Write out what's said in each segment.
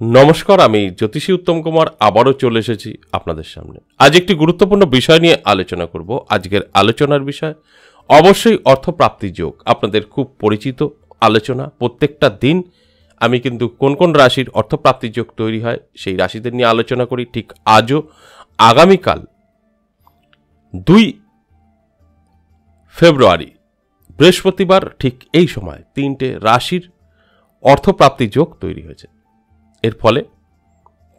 নমস্কার, আমি জ্যোতিষী উত্তম কুমার, আবারও চলে এসেছি আপনাদের সামনে। আজ একটি গুরুত্বপূর্ণ বিষয় নিয়ে আলোচনা করব। আজকের আলোচনার বিষয়, অবশ্যই অর্থপ্রাপ্তি যোগ। আপনাদের খুব পরিচিত আলোচনা, প্রত্যেকটা দিন আমি কিন্তু কোন কোন রাশির অর্থপ্রাপ্তি যোগ তৈরি হয় সেই রাশিদের নিয়ে আলোচনা করি। ঠিক আজও আগামীকাল দুই ফেব্রুয়ারি, বৃহস্পতিবার ঠিক এই সময় তিনটে রাশির অর্থপ্রাপ্তি যোগ তৈরি হয়েছে। এর ফলে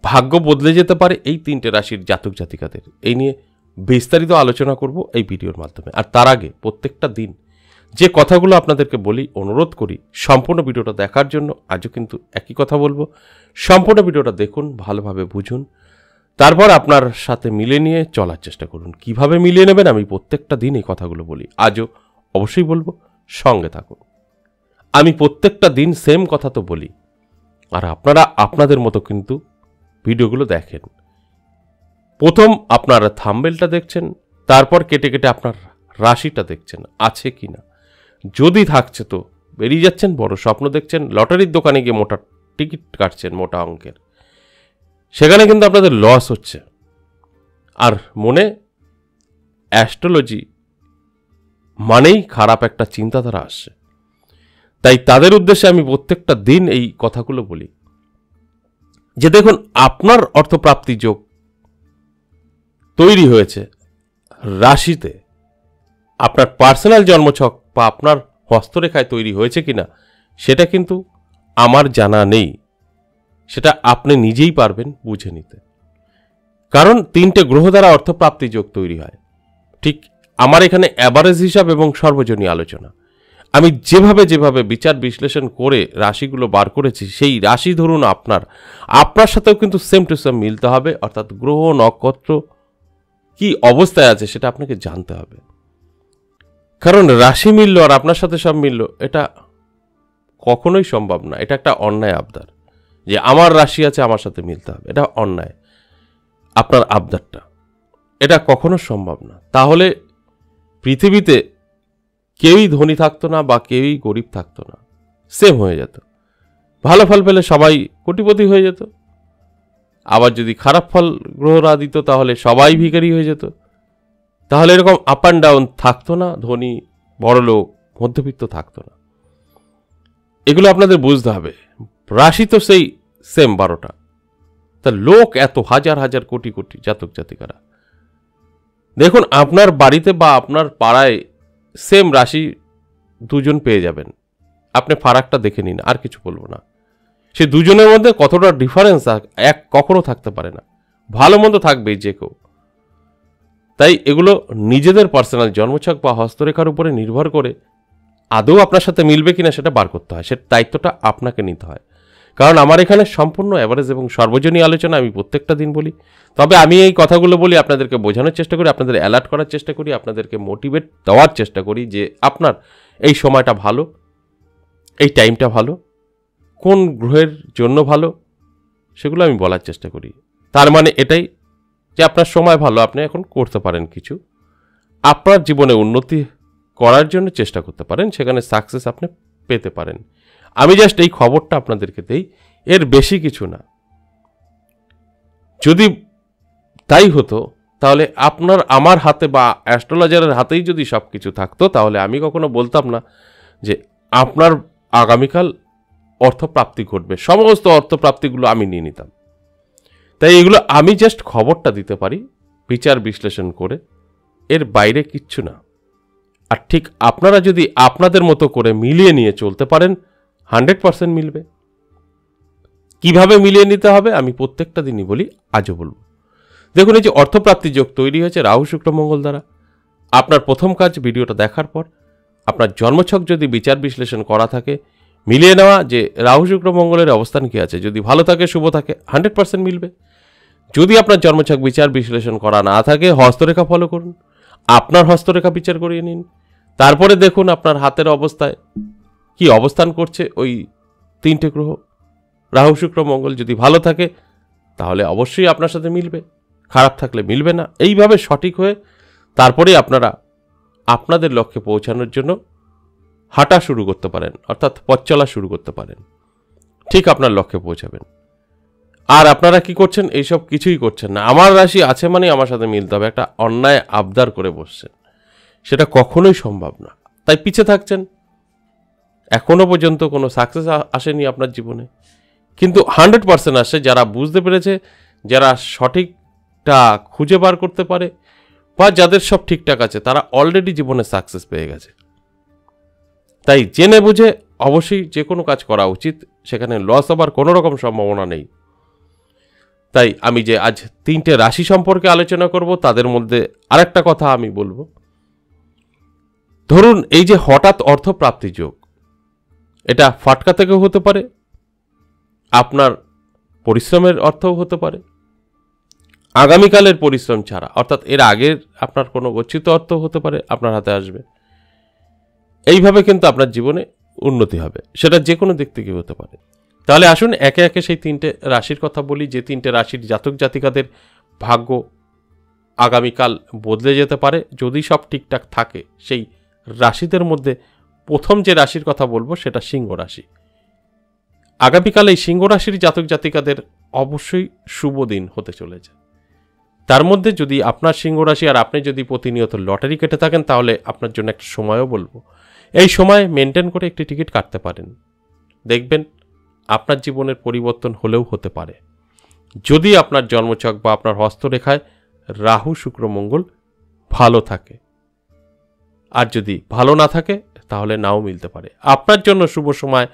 ভাগ্য বদলে যেতে পারে এই তিনটে রাশির জাতক জাতিকাদের। এই নিয়ে বিস্তারিত আলোচনা করব এই ভিডিওর মাধ্যমে। আর তার আগে প্রত্যেকটা দিন যে কথাগুলো আপনাদেরকে বলি, অনুরোধ করি, সম্পূর্ণ ভিডিওটা দেখার জন্য আজও কিন্তু একই কথা বলব। সম্পূর্ণ ভিডিওটা দেখুন, ভালোভাবে বুঝুন। তারপর আপনার সাথে মিলে নিয়ে চলার চেষ্টা করুন। কীভাবে মিলিয়ে নেবেন আমি প্রত্যেকটা দিন এই কথাগুলো বলি। আজও অবশ্যই বলব, সঙ্গে থাকুন। আমি প্রত্যেকটা দিন সেম কথা তো বলি। আর আপনারা আপনাদের মতো কিন্তু ভিডিওগুলো দেখেন। প্রথম আপনার থাম্বেলটা দেখছেন, তারপর কেটে কেটে আপনার রাশিটা দেখছেন, আছে কি না যদি থাকছে তো বেরিয়ে যাচ্ছেন, বড় স্বপ্ন দেখছেন, লটারির দোকানে গিয়ে মোটা টিকিট কাটছেন, মোটা অঙ্কের। সেখানে কিন্তু আপনাদের লস হচ্ছে। আর মনে অ্যাস্ট্রোলজি মানেই খারাপ একটা চিন্তাধারা আসছে। তাই তাদের উদ্দেশ্যে আমি প্রত্যেকটা দিন এই কথাগুলো বলি। যে দেখুন, আপনার অর্থপ্রাপ্তি যোগ তৈরি হয়েছে রাশিতে। আপনার পার্সোনাল জন্মছক বা আপনার হস্তরেখায় তৈরি হয়েছে কিনা, সেটা কিন্তু আমার জানা নেই। সেটা আপনি নিজেই পারবেন বুঝে নিতে। কারণ তিনটে গ্রহ দ্বারা অর্থপ্রাপ্তি যোগ তৈরি হয়। ঠিক আমার এখানে অ্যাভারেজ হিসাব এবং সর্বজনীয় আলোচনা। আমি যেভাবে যেভাবে বিচার বিশ্লেষণ করে রাশিগুলো বার করেছি, সেই রাশি ধরুন আপনার। আপনার সাথেও কিন্তু সেম টু সেম মিলতে হবে, অর্থাৎ গ্রহ, নক্ষত্র কি অবস্থায় আছে সেটা আপনাকে জানতে হবে। কারণ রাশি মিলল আর আপনার সাথে সব মিলল, এটা কখনোই সম্ভব না। এটা একটা অন্যায় আবদার। যে আমার রাশি আছে, আমার সাথে মিলতে হবে। এটা অন্যায়। আপনার আবদারটা। এটা কখনো সম্ভব না। তাহলে পৃথিবীতে কেউই ধনী থাকতো না বা কেউই গরিব থাকতো না। সেম হয়ে যেত। ভালো ফল পেলে সবাই কোটিপতি হয়ে যেত। আবার যদি খারাপ ফল গ্রহরা দিত তাহলে সবাই ভিখারি হয়ে যেত। তাহলে এরকম আপ অ্যান্ড ডাউন থাকতো না, ধনী, বড়লোক, মধ্যবিত্ত থাকতো না। এগুলো আপনাদের বুঝতে হবে। রাশি তো সেই সেম বারোটা। তা লোক এত হাজার হাজার কোটি কোটি জাতক জাতিকারা। দেখুন, আপনার বাড়িতে বা আপনার পাড়ায় সেম রাশি দুজন পেয়ে যাবেন। আপনি ফারাকটা দেখে নিন, আর কিছু বলব না। সে দুজনের মধ্যে কতটা ডিফারেন্স এক কখনো থাকতে পারে না। ভালো মন্দ থাকবেই যে কেউ। তাই এগুলো নিজেদের পার্সোনাল জন্মছক বা হস্তরেখার উপরে নির্ভর করে আদৌ আপনার সাথে মিলবে কিনা সেটা বার করতে হয়। সে দায়িত্বটা আপনাকে নিতে হয়। কারণ আমার এখানে সম্পূর্ণ অ্যাভারেজ এবং সর্বজনীয় আলোচনা আমি প্রত্যেকটা দিন বলি। তবে আমি এই কথাগুলো বলি, আপনাদেরকে বোঝানোর চেষ্টা করি, আপনাদের অ্যালার্ট করার চেষ্টা করি, আপনাদেরকে মোটিভেট দেওয়ার চেষ্টা করি যে আপনার এই সময়টা ভালো, এই টাইমটা ভালো, কোন গ্রহের জন্য ভালো, সেগুলো আমি বলার চেষ্টা করি। তার মানে এটাই যে আপনার সময় ভালো, আপনি এখন করতে পারেন কিছু। আপনার জীবনে উন্নতি করার জন্য চেষ্টা করতে পারেন, সেখানে সাকসেস আপনি পেতে পারেন। আমি জাস্ট এই খবরটা আপনাদেরকে দেই, এর বেশি কিছু না। যদি তাই হতো, তাহলে আপনার, আমার হাতে বা অ্যাস্ট্রোলজারের হাতেই যদি সব কিছু থাকতো, তাহলে আমি কখনো বলতাম না যে আপনার আগামীকাল অর্থপ্রাপ্তি ঘটবে। সমস্ত অর্থপ্রাপ্তিগুলো আমি নিয়ে নিতাম। তাই এগুলো আমি জাস্ট খবরটা দিতে পারি, বিচার বিশ্লেষণ করে। এর বাইরে কিচ্ছু না। আর ঠিক আপনারা যদি আপনাদের মতো করে মিলিয়ে নিয়ে চলতে পারেন হান্ড্রেড পারসেন্ট মিলবে। কীভাবে মিলিয়ে নিতে হবে আমি প্রত্যেকটা দিনই বলি, আজও বলব। দেখুন, এই যে অর্থপ্রাপ্তি যোগ তৈরি হয়েছে রাহু, শুক্র, মঙ্গল দ্বারা। আপনার প্রথম কাজ ভিডিওটা দেখার পর, আপনার জন্মছক যদি বিচার বিশ্লেষণ করা থাকে, মিলিয়ে নেওয়া যে রাহু, শুক্র, মঙ্গলের অবস্থান কী আছে, যদি ভালো থাকে, শুভ থাকে, হান্ড্রেড পার্সেন্ট মিলবে। যদি আপনার জন্মছক বিচার বিশ্লেষণ করা না থাকে, হস্তরেখা ফলো করুন। আপনার হস্তরেখা বিচার করিয়ে নিন। তারপরে দেখুন আপনার হাতের অবস্থায় কি অবস্থান করছে ওই তিনটে গ্রহ? রাহু, শুক্র, মঙ্গল যদি ভালো থাকে, তাহলে অবশ্যই আপনার সাথে মিলবে। খারাপ থাকলে মিলবে না। এইভাবে সঠিক হয়ে তারপরে আপনারা আপনাদের লক্ষ্যে পৌঁছানোর জন্য হাঁটা শুরু করতে পারেন, অর্থাৎ পথ চলা শুরু করতে পারেন। ঠিক আপনার লক্ষ্যে পৌঁছাবেন। আর আপনারা কি করছেন? এইসব কিছুই করছেন না। আমার রাশি আছে মানে আমার সাথে মিলতে হবে। একটা অন্যায় আবদার করে বসছেন। সেটা কখনোই সম্ভব না। তাই পিছে থাকছেন। এখনও পর্যন্ত কোনো সাকসেস আসেনি আপনার জীবনে। কিন্তু হান্ড্রেড পার্সেন্ট আসে যারা বুঝতে পেরেছে, যারা সঠিকটা খুঁজে বার করতে পারে বা যাদের সব ঠিকঠাক আছে, তারা অলরেডি জীবনে সাকসেস পেয়ে গেছে। তাই জেনে বুঝে অবশ্যই যে কোনো কাজ করা উচিত, সেখানে লস হবার কোনো রকম সম্ভাবনা নেই। তাই আমি যে আজ তিনটে রাশি সম্পর্কে আলোচনা করব, তাদের মধ্যে আরেকটা কথা আমি বলব। ধরুন এই যে হঠাৎ অর্থপ্রাপ্তি যোগ এটা ফাটকা থেকেও হতে পারে। আপনার পরিশ্রমের অর্থও হতে পারে। আগামীকালের পরিশ্রম ছাড়া, অর্থাৎ এর আগের আপনার কোনো গচ্ছিত অর্থ হতে পারে, আপনার হাতে আসবে। এইভাবে কিন্তু আপনার জীবনে উন্নতি হবে। সেটা যে কোনো দিক থেকে হতে পারে। তাহলে আসুন একে একে সেই তিনটে রাশির কথা বলি। যে তিনটে রাশির জাতক জাতিকাদের ভাগ্য আগামীকাল বদলে যেতে পারে। যদি সব ঠিকঠাক থাকে, সেই রাশিদের মধ্যে প্রথম যে রাশির কথা বলব সেটা সিংহ রাশি। আগামীকাল এই সিংহ রাশির জাতক জাতিকাদের অবশ্যই শুভ দিন হতে চলেছে। তার মধ্যে যদি আপনার সিংহ রাশি আর আপনি যদি প্রতিনিয়ত লটারি কেটে থাকেন, তাহলে আপনার জন্য একটা সময়ও বলব। এই সময় মেনটেন করে একটি টিকিট কাটতে পারেন। দেখবেন আপনার জীবনের পরিবর্তন হলেও হতে পারে। যদি আপনার জন্মচক বা আপনার হস্তরেখায় রাহু, শুক্র, মঙ্গল ভালো থাকে। আর যদি ভালো না থাকে তাহলে নাও মিলতে পারে। আপনার জন্য শুভ সময়।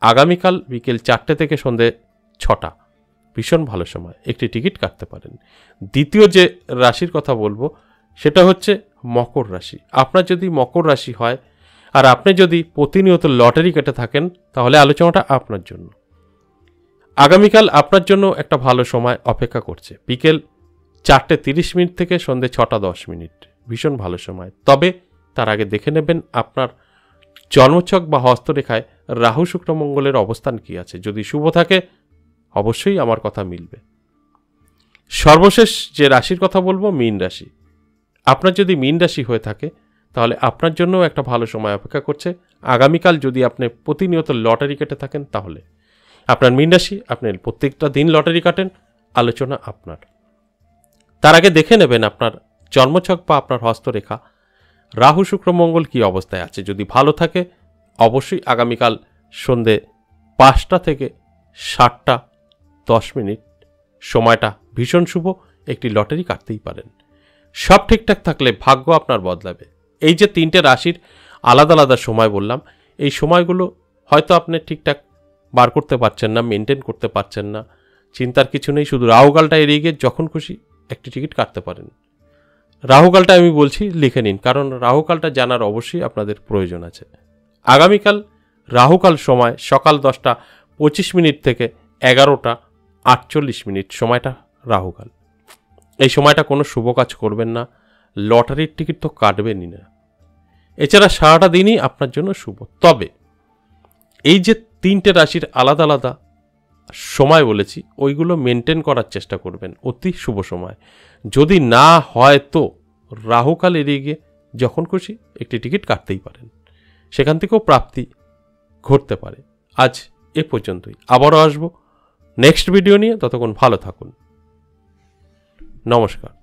আগামীকাল বিকেল চারটে থেকে সন্ধে ছটা। ভীষণ ভালো সময়। একটি টিকিট কাটতে পারেন। দ্বিতীয় যে রাশির কথা বলব, সেটা হচ্ছে মকর রাশি। আপনার যদি মকর রাশি হয়, আর আপনি যদি প্রতিনিয়ত লটারি কেটে থাকেন, তাহলে আলোচনাটা আপনার জন্য। আগামীকাল আপনার জন্য একটা ভালো সময় অপেক্ষা করছে। বিকেল চারটে তিরিশ মিনিট থেকে সন্ধে ছটা দশ মিনিট। ভীষণ ভালো সময়। তবে তার আগে দেখে নেবেন আপনার জন্মছক বা হস্তরেখায় রাহু শুক্র মঙ্গলের অবস্থান কি আছে? যদি শুভ থাকে, অবশ্যই আমার কথা মিলবে। সর্বশেষ যে রাশির কথা বলব, মীন রাশি। আপনার যদি মীন রাশি হয়ে থাকে, তাহলে আপনার জন্যও একটা ভালো সময় অপেক্ষা করছে। আগামীকাল যদি আপনি প্রতিনিয়ত লটারি কেটে থাকেন, তাহলে। আপনার মীন রাশি, আপনি প্রত্যেকটা দিন লটারি কাটেন, আলোচনা আপনার। তার আগে দেখে নেবেন আপনার জন্মছক বা আপনার হস্তরেখা রাহু, শুক্র, মঙ্গল কী অবস্থায় আছে? যদি ভালো থাকে, অবশ্যই আগামীকাল সন্ধে পাঁচটা থেকে ষাটটা দশ মিনিট। সময়টা ভীষণ শুভ, একটি লটারি কাটতেই পারেন। সব ঠিকঠাক থাকলে ভাগ্য আপনার বদলাবে। এই যে তিনটে রাশির আলাদা আলাদা সময় বললাম, এই সময়গুলো হয়তো আপনি ঠিকঠাক বার করতে পারছেন না, মেনটেন করতে পারছেন না। চিন্তার কিছু নেই, শুধু রাহুকালটা এড়িয়ে গিয়ে যখন খুশি একটি টিকিট কাটতে পারেন। রাহুকালটা আমি বলছি, লিখে নিন, কারণ রাহুকালটা জানার অবশ্যই আপনাদের প্রয়োজন আছে। আগামীকাল রাহুকাল সময় সকাল দশটা পঁচিশ মিনিট থেকে এগারোটা আটচল্লিশ মিনিট, সময়টা রাহুকাল। এই সময়টা কোনো শুভ কাজ করবেন না, লটারির টিকিট তো কাটবেনই না। এছাড়া সারাটা দিনই আপনার জন্য শুভ। তবে এই যে তিনটে রাশির আলাদা আলাদা সময় বলেছি, ওইগুলো মেনটেন করার চেষ্টা করবেন। অতি শুভ সময়। যদি না হয় তো রাহুকাল এড়িয়ে গিয়ে যখন খুশি একটি টিকিট কাটতেই পারেন। সেখান থেকেও প্রাপ্তি ঘটতে পারে। আজ এ পর্যন্তই। আবারও আসব। নেক্সট ভিডিও নিয়ে ততক্ষণ ভালো থাকুন। নমস্কার।